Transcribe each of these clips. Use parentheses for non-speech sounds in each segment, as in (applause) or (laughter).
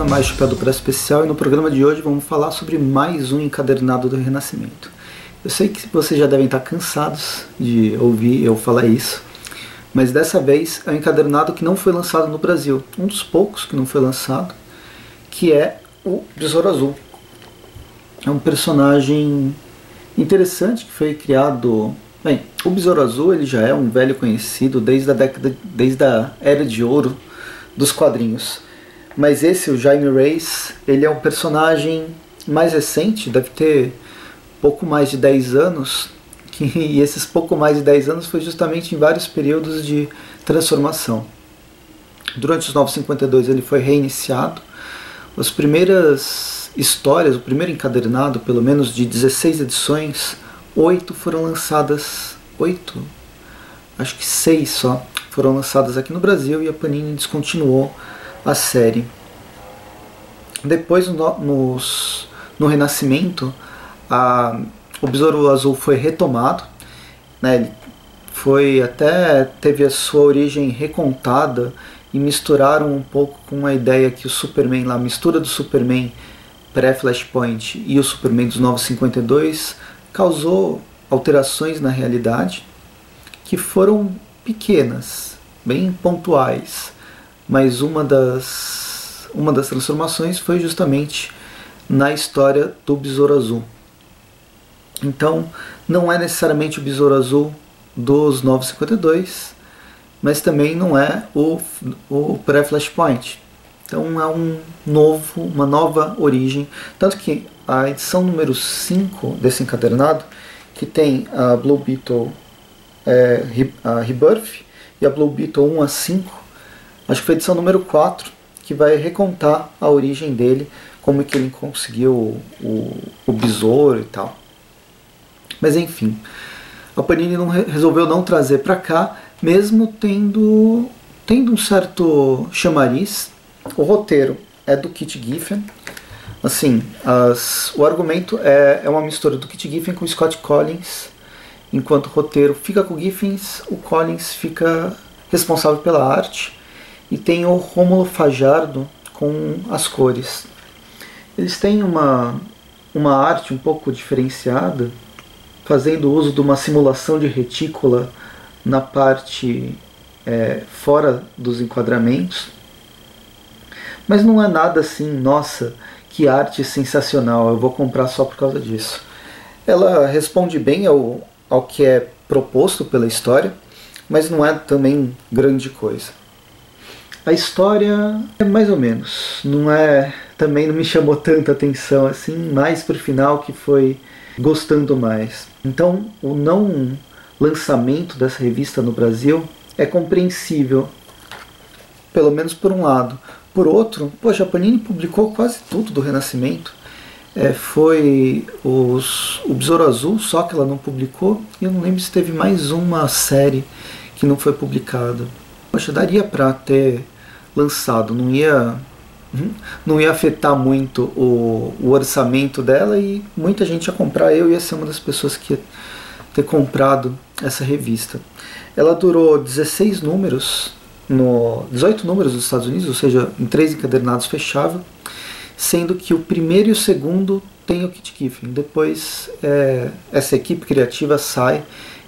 a mais Chapéu do Pré Especial e no programa de hoje vamos falar sobre mais um encadernado do Renascimento. Eu sei que vocês já devem estar cansados de ouvir eu falar isso, mas dessa vez é um encadernado que não foi lançado no Brasil, um dos poucos que não foi lançado, que é o Besouro Azul. É um personagem interessante que foi criado. Bem, o Besouro Azul ele já é um velho conhecido desde a década, desde a era de ouro dos quadrinhos. Mas esse, o Jaime Reis, ele é um personagem mais recente, deve ter pouco mais de 10 anos, (laughs) e esses pouco mais de 10 anos foi justamente em vários períodos de transformação. Durante os 952 ele foi reiniciado. As primeiras histórias, o primeiro encadernado, pelo menos de 16 edições, oito foram lançadas, oito, acho que seis só, foram lançadas aqui no Brasil e a Panini descontinuou a série. Depois, no, nos, no Renascimento, a, o Besouro Azul foi retomado, né, ele foi até teve a sua origem recontada e misturaram um pouco com a ideia que o Superman, lá, a mistura do Superman pré-Flashpoint e o Superman dos 952 causou alterações na realidade que foram pequenas, bem pontuais, mas uma das, uma das transformações foi justamente na história do Besouro Azul. Então, não é necessariamente o Besouro Azul dos 952, mas também não é o, o pré-Flashpoint. Então é um novo, uma nova origem. Tanto que a edição número 5 desse encadernado, que tem a Blue Beetle é, a Rebirth e a Blue Beetle 1 a 5, acho que foi a edição número 4, que vai recontar a origem dele, como é que ele conseguiu o, o, o besouro e tal. Mas enfim, a Panini não resolveu não trazer para cá, mesmo tendo, tendo um certo chamariz. O roteiro é do Kit Giffen. Assim, as, o argumento é, é uma mistura do Kit Giffen com Scott Collins enquanto o roteiro fica com o Giffens, o Collins fica responsável pela arte e tem o Rômulo Fajardo com as cores. Eles têm uma, uma arte um pouco diferenciada, fazendo uso de uma simulação de retícula na parte é, fora dos enquadramentos. Mas não é nada assim, nossa, que arte sensacional, eu vou comprar só por causa disso. Ela responde bem ao, ao que é proposto pela história, mas não é também grande coisa. A história é mais ou menos, não é, também não me chamou tanta atenção assim, mais pro final que foi gostando mais. Então, o não lançamento dessa revista no Brasil é compreensível, pelo menos por um lado. Por outro, poxa, a Panini publicou quase tudo do Renascimento é, foi os, o Besouro Azul, só que ela não publicou. E eu não lembro se teve mais uma série que não foi publicada. Poxa, daria para ter lançado, não ia hum, não ia afetar muito o, o, orçamento dela e muita gente ia comprar. Eu ia ser uma das pessoas que ia ter comprado essa revista. Ela durou 16 números, no 18 números nos Estados Unidos, ou seja, em três encadernados fechava sendo que o primeiro e o segundo tem o Kit Kiffin. Depois é, essa equipe criativa sai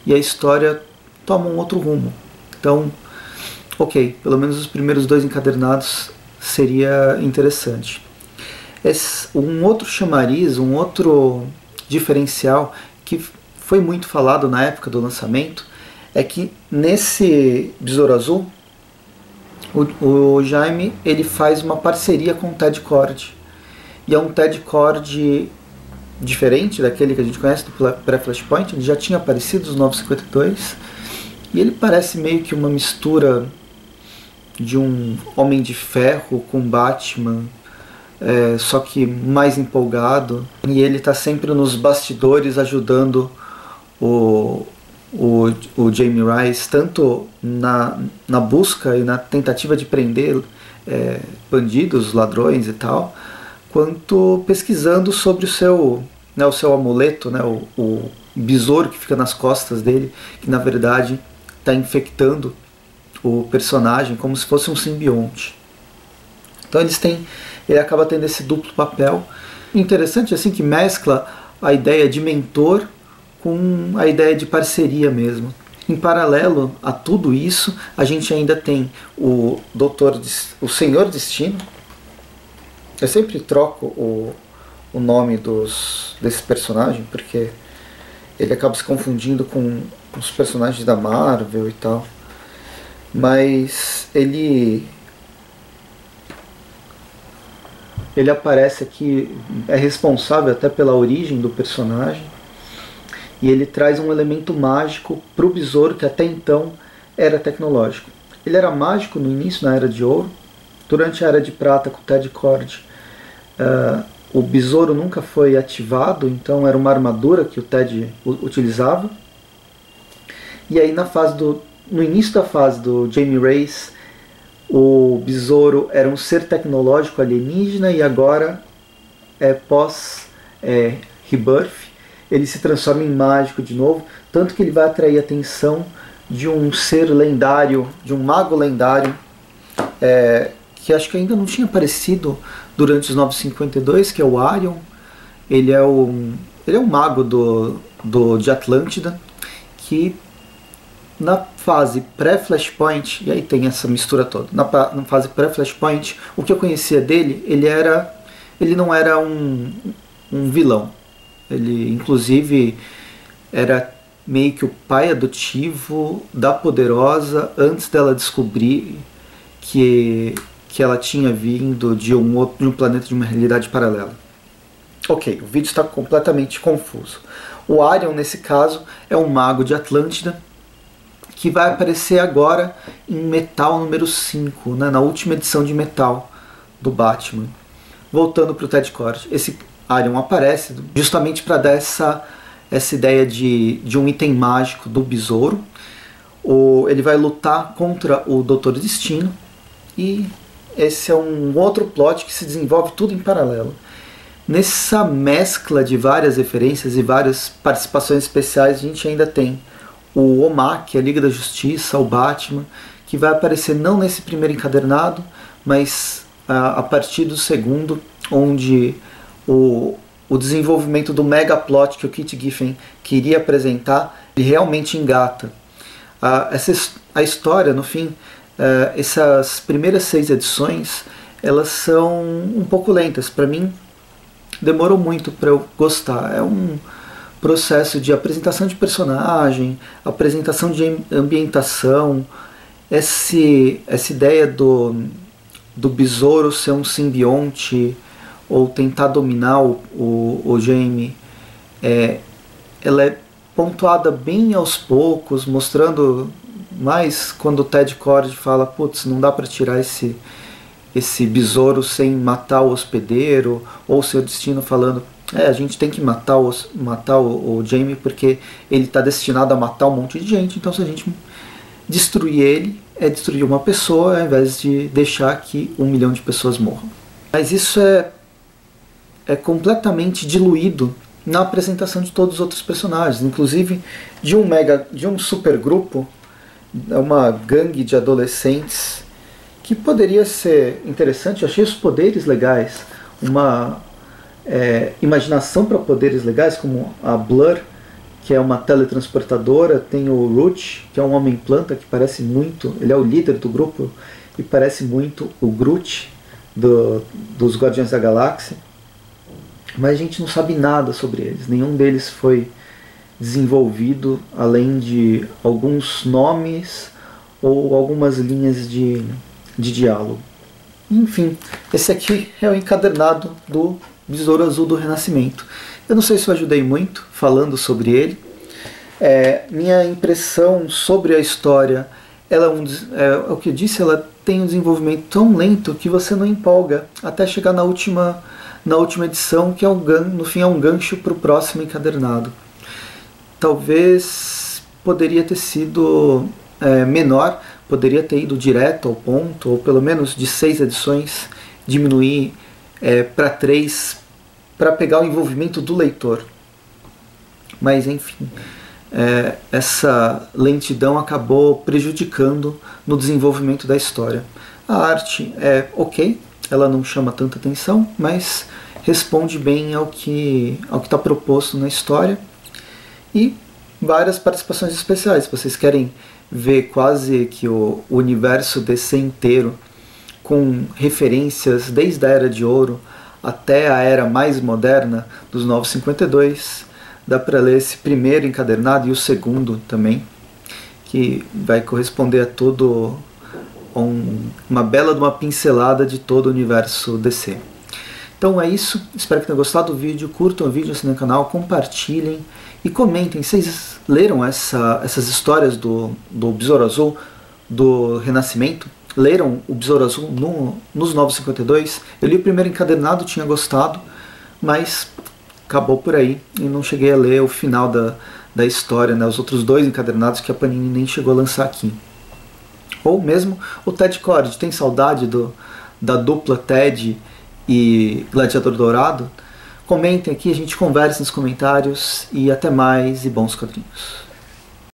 e a história toma um outro rumo. Então, ok, pelo menos os primeiros dois encadernados seria interessante. Um outro chamariz, um outro diferencial que foi muito falado na época do lançamento é que nesse Besouro Azul o, o Jaime ele faz uma parceria com o Ted Cord e é um TED Cord diferente daquele que a gente conhece do pré-Flashpoint, ele já tinha aparecido nos 952, e ele parece meio que uma mistura de um Homem de Ferro com Batman, é, só que mais empolgado, e ele está sempre nos bastidores ajudando o, o, o Jamie Rice, tanto na, na busca e na tentativa de prender é, bandidos, ladrões e tal, quanto pesquisando sobre o seu, né, o seu amuleto, né, o, o besouro que fica nas costas dele, que na verdade está infectando o personagem como se fosse um simbionte. Então eles têm ele acaba tendo esse duplo papel. Interessante assim que mescla a ideia de mentor com a ideia de parceria mesmo. Em paralelo a tudo isso, a gente ainda tem o Doutor, o Senhor Destino. Eu sempre troco o, o nome dos, desse personagem porque ele acaba se confundindo com os personagens da Marvel e tal. Mas ele ele aparece aqui, é responsável até pela origem do personagem, e ele traz um elemento mágico para o besouro que até então era tecnológico. Ele era mágico no início, na Era de Ouro, durante a Era de Prata com o Ted Cord. Uh, o besouro nunca foi ativado, então era uma armadura que o Ted utilizava. E aí na fase do no início da fase do Jamie Race, o besouro era um ser tecnológico alienígena e agora é pós é, Rebirth, ele se transforma em mágico de novo, tanto que ele vai atrair a atenção de um ser lendário, de um mago lendário, é, que acho que ainda não tinha aparecido durante os 952, que é o Arion. Ele é o, ele é um mago do, do, de Atlântida, que na fase pré-Flashpoint, e aí tem essa mistura toda, na, na fase pré-Flashpoint, o que eu conhecia dele, ele era ele não era um, um vilão. Ele, inclusive, era meio que o pai adotivo da Poderosa antes dela descobrir que, que ela tinha vindo de um, outro, de um planeta de uma realidade paralela. Ok, o vídeo está completamente confuso. O Arion, nesse caso, é um mago de Atlântida que vai aparecer agora em Metal número 5, né, na última edição de Metal do Batman. Voltando para o Ted Cord, esse Arion aparece justamente para dar essa, essa ideia de, de um item mágico do besouro. O, ele vai lutar contra o Doutor Destino e esse é um outro plot que se desenvolve tudo em paralelo. Nessa mescla de várias referências e várias participações especiais, a gente ainda tem o OMAC, a Liga da Justiça, o Batman, que vai aparecer não nesse primeiro encadernado, mas a, a partir do segundo, onde o, o desenvolvimento do mega plot que o Kit Giffen queria apresentar, ele realmente engata. A, essa, a história, no fim, uh, essas primeiras seis edições, elas são um pouco lentas. Para mim, demorou muito para eu gostar. É um processo de apresentação de personagem, apresentação de ambientação, esse, essa ideia do, do besouro ser um simbionte ou tentar dominar o, o, o Jamie, é, ela é pontuada bem aos poucos, mostrando mais quando o Ted Cord fala, putz, não dá para tirar esse esse besouro sem matar o hospedeiro, ou seu destino falando, é, a gente tem que matar, os, matar o, o Jamie porque ele está destinado a matar um monte de gente. Então, se a gente destruir ele, é destruir uma pessoa ao invés de deixar que um milhão de pessoas morram. Mas isso é, é completamente diluído na apresentação de todos os outros personagens, inclusive de um mega, de um supergrupo, uma gangue de adolescentes que poderia ser interessante. Eu achei os poderes legais, uma é, imaginação para poderes legais, como a Blur, que é uma teletransportadora, tem o Root, que é um homem-planta que parece muito, ele é o líder do grupo e parece muito o Groot do, dos Guardiões da Galáxia. Mas a gente não sabe nada sobre eles, nenhum deles foi desenvolvido além de alguns nomes ou algumas linhas de, de diálogo. Enfim, esse aqui é o encadernado do Besouro Azul do Renascimento. Eu não sei se eu ajudei muito falando sobre ele. É, minha impressão sobre a história, ela é, um, é, o que eu disse, ela tem um desenvolvimento tão lento que você não empolga até chegar na última, na última edição, que é um gan, no fim é um gancho para o próximo encadernado. Talvez poderia ter sido é, menor, poderia ter ido direto ao ponto, ou pelo menos de seis edições, diminuir é, para três para pegar o envolvimento do leitor. Mas enfim, é, essa lentidão acabou prejudicando no desenvolvimento da história. A arte é ok, ela não chama tanta atenção, mas responde bem ao que ao que está proposto na história e várias participações especiais. Vocês querem ver quase que o universo DC inteiro com referências desde a Era de Ouro até a era mais moderna dos Novos 52, dá para ler esse primeiro encadernado e o segundo também, que vai corresponder a todo um, uma bela de uma pincelada de todo o universo DC. Então é isso, espero que tenham gostado do vídeo, curtam o vídeo, assinem o canal, compartilhem e comentem. Vocês leram essa, essas histórias do, do Besouro Azul, do Renascimento? Leram o Besouro Azul no, nos 952? Eu li o primeiro encadernado, tinha gostado, mas acabou por aí e não cheguei a ler o final da, da história, né, os outros dois encadernados que a Panini nem chegou a lançar aqui. Ou mesmo o Ted Cord, tem saudade do, da dupla Ted e Gladiador Dourado, comentem aqui, a gente conversa nos comentários e até mais e bons quadrinhos.